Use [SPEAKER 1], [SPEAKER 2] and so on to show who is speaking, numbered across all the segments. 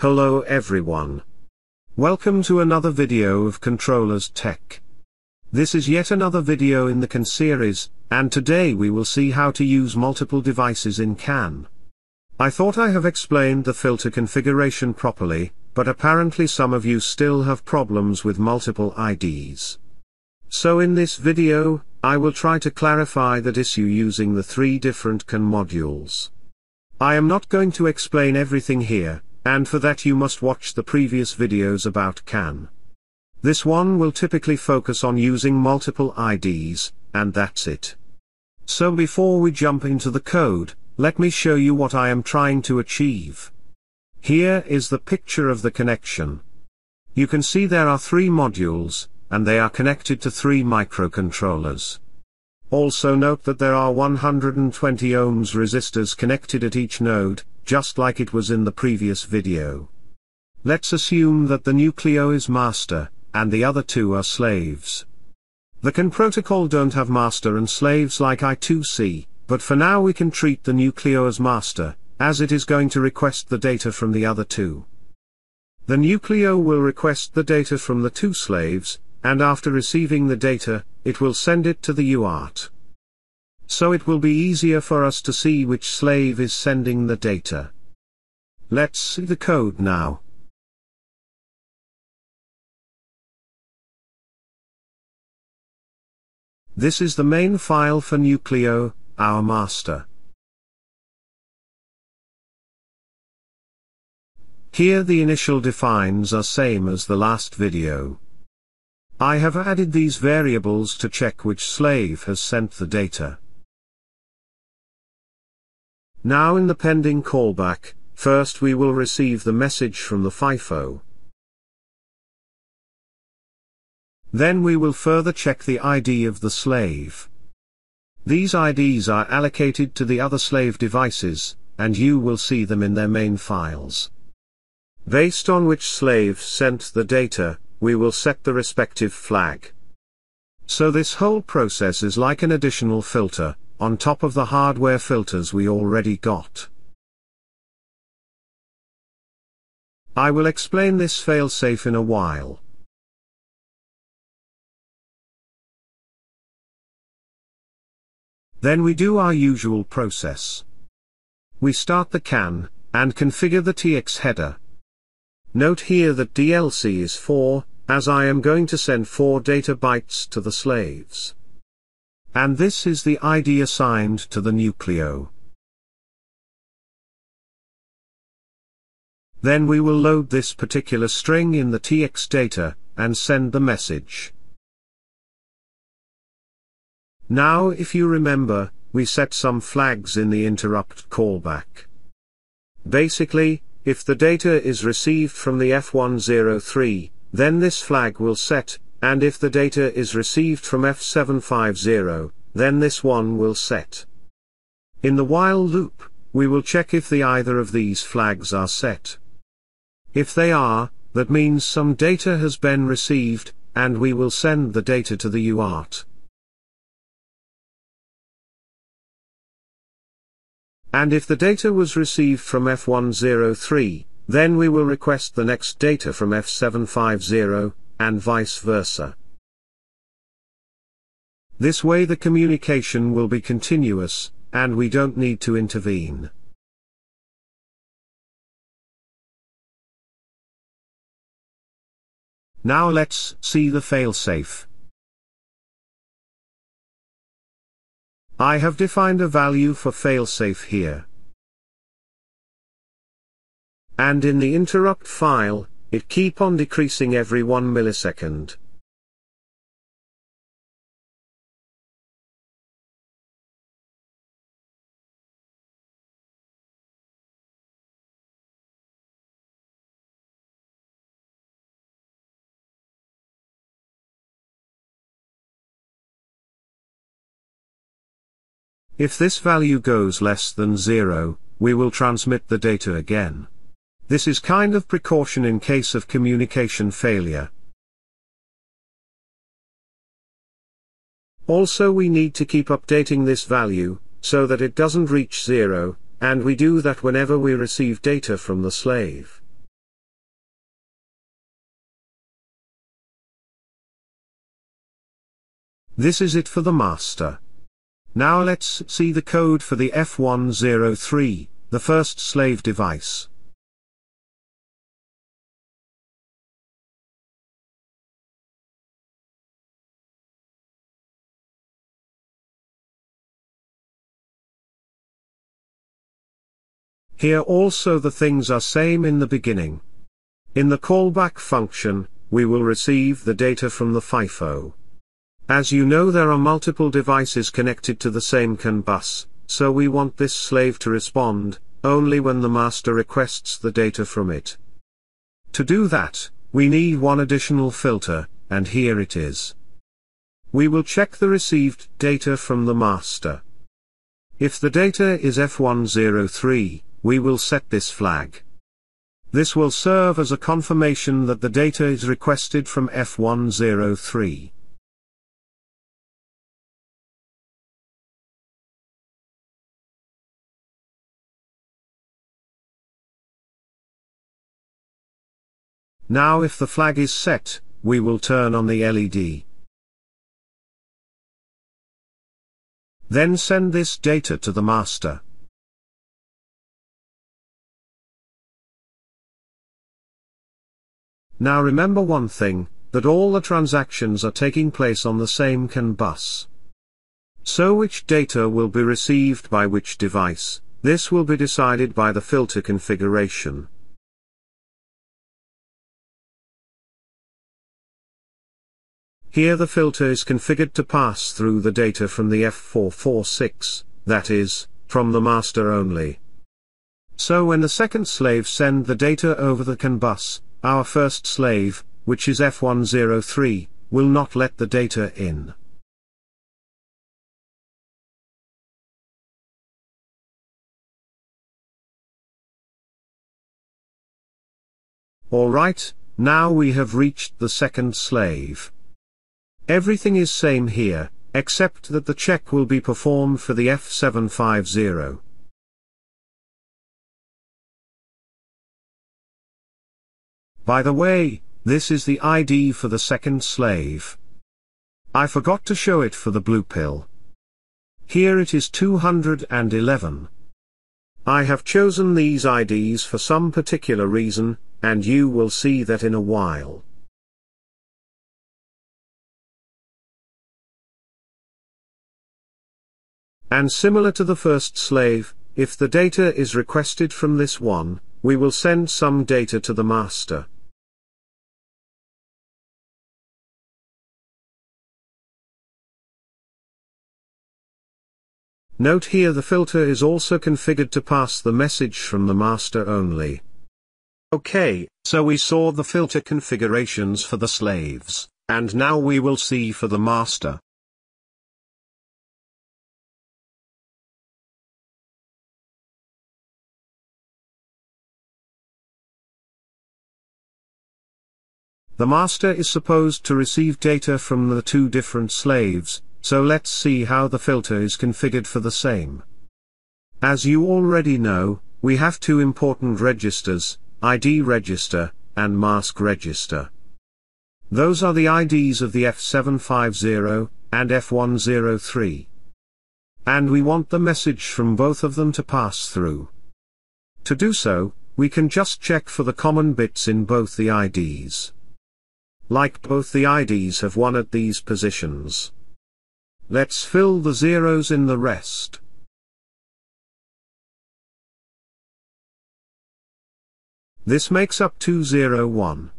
[SPEAKER 1] Hello everyone. Welcome to another video of Controllers Tech. This is yet another video in the CAN series, and today we will see how to use multiple devices in CAN. I thought I have explained the filter configuration properly, but apparently some of you still have problems with multiple IDs. So in this video, I will try to clarify that issue using the three different CAN modules. I am not going to explain everything here, and for that you must watch the previous videos about CAN. This one will typically focus on using multiple IDs, and that's it. So before we jump into the code, let me show you what I am trying to achieve. Here is the picture of the connection. You can see there are three modules, and they are connected to three microcontrollers. Also note that there are 120 ohms resistors connected at each node, just like it was in the previous video. Let's assume that the Nucleo is master, and the other two are slaves. The CAN protocol don't have master and slaves like I2C, but for now we can treat the Nucleo as master, as it is going to request the data from the other two. The Nucleo will request the data from the two slaves, and after receiving the data, it will send it to the UART. So it will be easier for us to see which slave is sending the data. Let's see the code now. This is the main file for Nucleo, our master. Here the initial defines are same as the last video. I have added these variables to check which slave has sent the data. Now in the pending callback, first we will receive the message from the FIFO. Then we will further check the ID of the slave. These IDs are allocated to the other slave devices, and you will see them in their main files. Based on which slave sent the data, we will set the respective flag. So this whole process is like an additional filter, on top of the hardware filters we already got. I will explain this failsafe in a while. Then we do our usual process. We start the CAN, and configure the TX header. Note here that DLC is 4, as I am going to send 4 data bytes to the slaves. And this is the ID assigned to the Nucleo. Then we will load this particular string in the TX data, and send the message. Now if you remember, we set some flags in the interrupt callback. Basically, if the data is received from the F103, then this flag will set, and if the data is received from F750, then this one will set. In the while loop, we will check if the either of these flags are set. If they are, that means some data has been received, and we will send the data to the UART. And if the data was received from F103, then we will request the next data from F750, and vice versa. This way the communication will be continuous, and we don't need to intervene. Now let's see the failsafe. I have defined a value for failsafe here. And in the interrupt file, it keep on decreasing every 1 millisecond. If this value goes less than 0, we will transmit the data again. This is kind of precaution in case of communication failure. Also we need to keep updating this value, so that it doesn't reach zero, and we do that whenever we receive data from the slave. This is it for the master. Now let's see the code for the F103, the first slave device. Here also the things are same in the beginning. In the callback function, we will receive the data from the FIFO. As you know there are multiple devices connected to the same CAN bus, so we want this slave to respond, only when the master requests the data from it. To do that, we need one additional filter, and here it is. We will check the received data from the master. If the data is F103, we will set this flag. This will serve as a confirmation that the data is requested from F103. Now if the flag is set, we will turn on the LED. Then send this data to the master. Now remember one thing, that all the transactions are taking place on the same CAN bus. So which data will be received by which device, this will be decided by the filter configuration. Here the filter is configured to pass through the data from the F446, that is, from the master only. So when the second slave send the data over the CAN bus, our first slave, which is F103, will not let the data in. Alright, now we have reached the second slave. Everything is same here, except that the check will be performed for the F750. By the way, this is the ID for the second slave. I forgot to show it for the blue pill. Here it is 211. I have chosen these IDs for some particular reason, and you will see that in a while. And similar to the first slave, if the data is requested from this one, we will send some data to the master. Note here the filter is also configured to pass the message from the master only. Okay, so we saw the filter configurations for the slaves, and now we will see for the master. The master is supposed to receive data from the two different slaves, so let's see how the filter is configured for the same. As you already know, we have two important registers, ID register, and mask register. Those are the IDs of the F750, and F103. And we want the message from both of them to pass through. To do so, we can just check for the common bits in both the IDs. Like both the IDs have one at these positions. Let's fill the zeros in the rest. This makes up 201.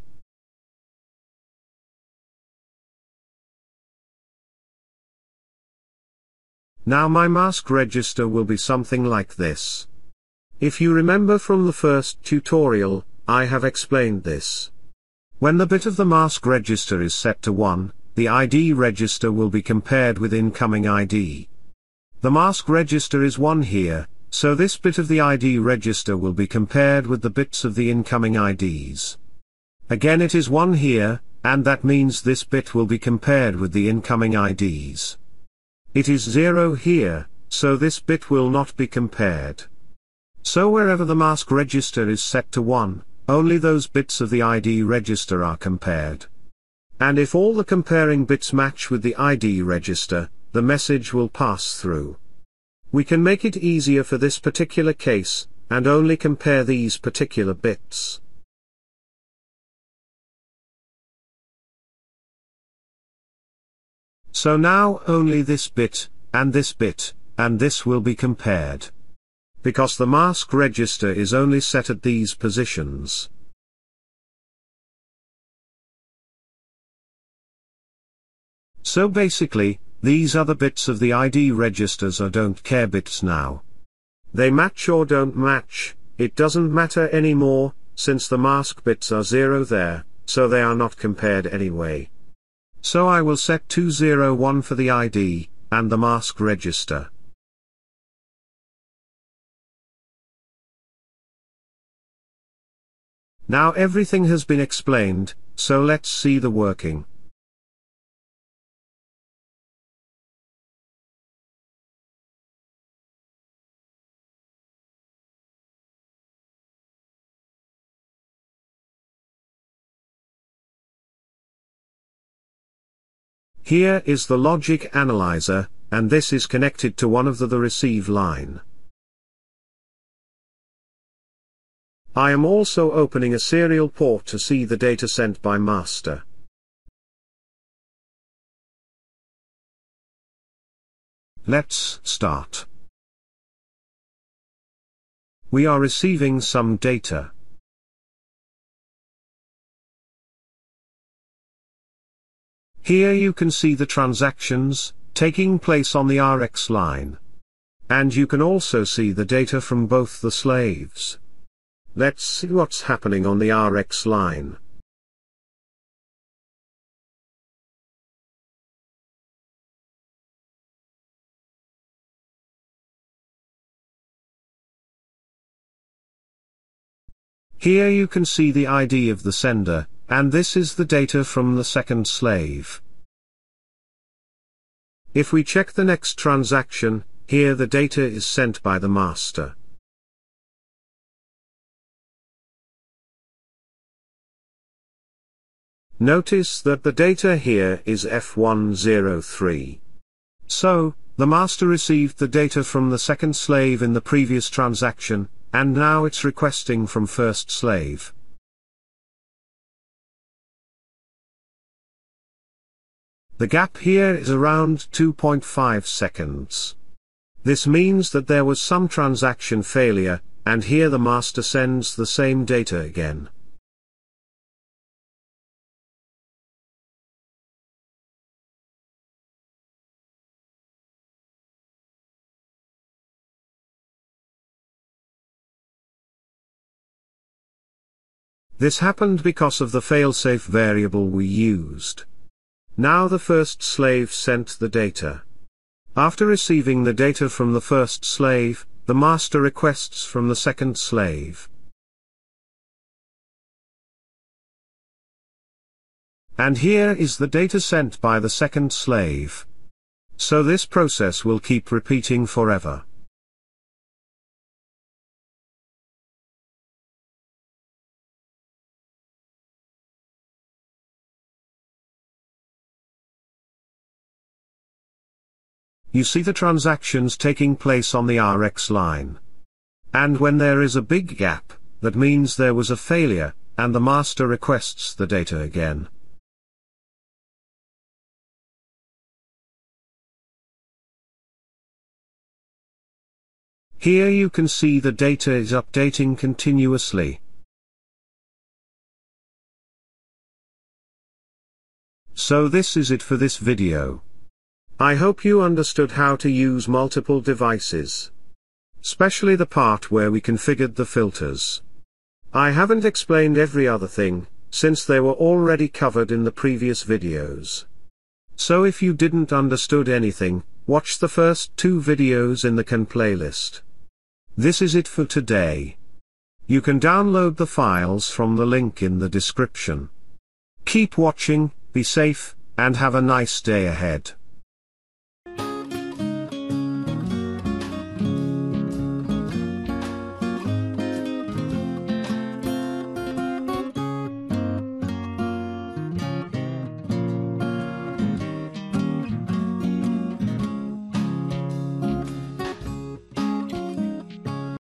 [SPEAKER 1] Now my mask register will be something like this. If you remember from the first tutorial, I have explained this. When the bit of the mask register is set to 1, the ID register will be compared with incoming ID. The mask register is 1 here, so this bit of the ID register will be compared with the bits of the incoming IDs. Again it is 1 here, and that means this bit will be compared with the incoming IDs. It is 0 here, so this bit will not be compared. So wherever the mask register is set to 1, only those bits of the ID register are compared. And if all the comparing bits match with the ID register, the message will pass through. We can make it easier for this particular case, and only compare these particular bits. So now only this bit, and this bit, and this will be compared. Because the mask register is only set at these positions. So basically, these other bits of the ID registers are don't care bits now. They match or don't match, it doesn't matter anymore, since the mask bits are zero there, so they are not compared anyway. So I will set 201 for the ID, and the mask register. Now everything has been explained, so let's see the working. Here is the logic analyzer, and this is connected to one of the, the receive line. I am also opening a serial port to see the data sent by master. Let's start. We are receiving some data. Here you can see the transactions, taking place on the RX line. And you can also see the data from both the slaves. Let's see what's happening on the RX line. Here you can see the ID of the sender, and this is the data from the second slave. If we check the next transaction, here the data is sent by the master. Notice that the data here is F103. So, the master received the data from the second slave in the previous transaction, and now it's requesting from first slave. The gap here is around 2.5 seconds. This means that there was some transaction failure, and here the master sends the same data again. This happened because of the failsafe variable we used. Now the first slave sent the data. After receiving the data from the first slave, the master requests from the second slave. And here is the data sent by the second slave. So this process will keep repeating forever. You see the transactions taking place on the RX line. And when there is a big gap, that means there was a failure, and the master requests the data again. Here you can see the data is updating continuously. So this is it for this video. I hope you understood how to use multiple devices. Especially the part where we configured the filters. I haven't explained every other thing, since they were already covered in the previous videos. So if you didn't understood anything, watch the first two videos in the CAN playlist. This is it for today. You can download the files from the link in the description. Keep watching, be safe, and have a nice day ahead.